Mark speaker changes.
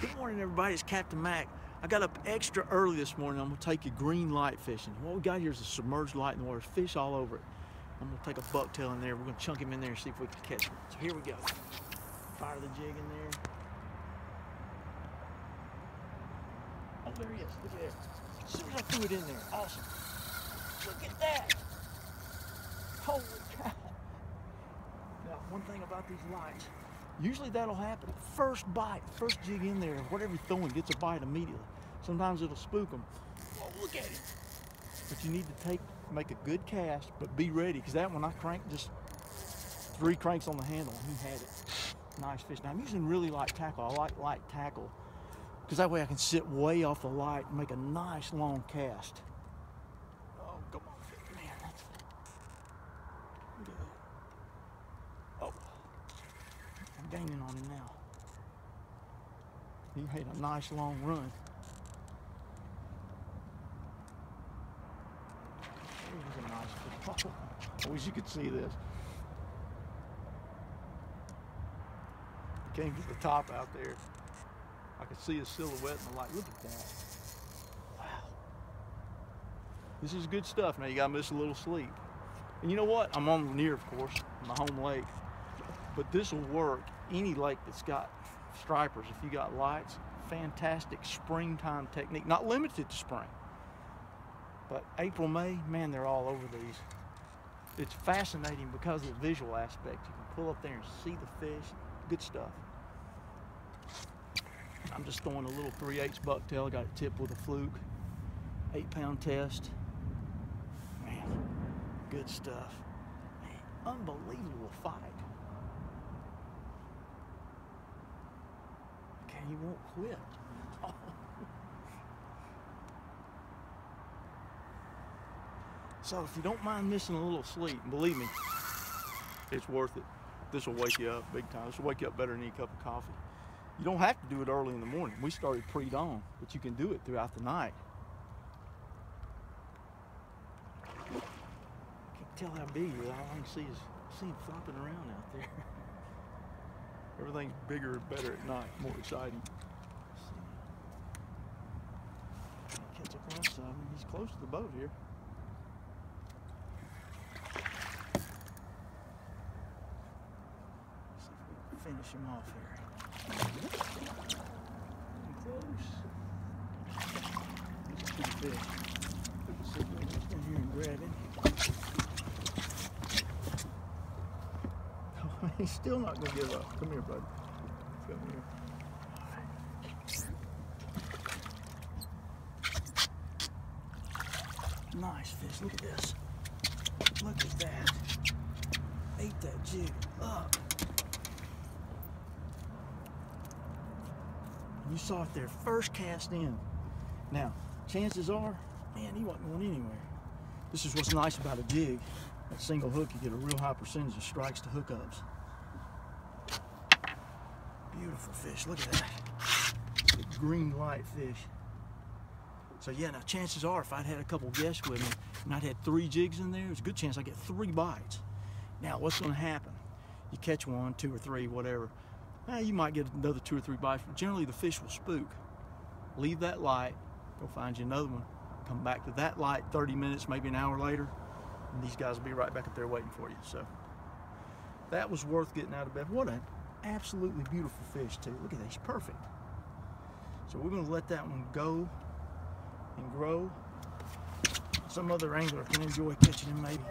Speaker 1: Good morning, everybody. It's Captain Mack. I got up extra early this morning. I'm gonna take you green light fishing. What we got here is a submerged light in the water. There's fish all over it. I'm gonna take a bucktail in there. We're gonna chunk him in there and see if we can catch him. So here we go. Fire the jig in there. Oh, there he is. Look at that. As soon as I threw it in there, awesome. Look at that. Holy cow. Now, one thing about these lights, usually that'll happen. First bite, first jig in there, whatever you're throwing gets a bite immediately. Sometimes it'll spook them. Oh, look at it. But you need to take, make a good cast, but be ready, because that one I cranked just three cranks on the handle and he had it. Nice fish. Now I'm using really light tackle. I like light tackle, because that way I can sit way off the light and make a nice long cast. Oh, come on, man, that's, look at that. Oh, I'm gaining on him now. He made a nice long run. Here's a nice. I wish you could see this. Came to the top out there. I could see his silhouette in the light. Look at that. Wow. This is good stuff. Now you gotta miss a little sleep. And you know what? I'm on Lanier, of course, my home lake. But this will work any lake that's got stripers. If you got lights, fantastic springtime technique. Not limited to spring. But April, May, man, they're all over these. It's fascinating because of the visual aspect. You can pull up there and see the fish. Good stuff. I'm just throwing a little 3 8 bucktail. Got it tipped with a fluke. Eight pound test. Man, good stuff. Man, unbelievable fight. Okay, he won't quit. So if you don't mind missing a little sleep, believe me, it's worth it. This will wake you up big time. This will wake you up better than any cup of coffee. You don't have to do it early in the morning. We started pre-dawn, but you can do it throughout the night. Can't tell how big he is. All I can see is see him flopping around out there. Everything's bigger and better at night, more exciting. Catch glimpse of him. He's close to the boat here. finish him off here. Close. Fish. See if we can grab him. Oh, he's still not going to give up. Come here, bud. Come here. Nice fish. Look at this. Look at that. Ate that jig up. You saw it there, first cast in. Now, chances are, man, he wasn't going anywhere. This is what's nice about a jig. Single hook, you get a real high percentage of strikes to hookups. Beautiful fish, look at that. Big green light fish. So yeah, now chances are if I'd had a couple guests with me and I'd had three jigs in there, there's a good chance I get three bites. Now what's gonna happen? You catch one, two or three, whatever eh, you might get another two or three bites, but generally the fish will spook. Leave that light, go find you another one, come back to that light 30 minutes, maybe an hour later, and these guys will be right back up there waiting for you. So that was worth getting out of bed. What an absolutely beautiful fish too. Look at that, he's perfect. So we're gonna let that one go and grow. Some other angler can enjoy catching him maybe.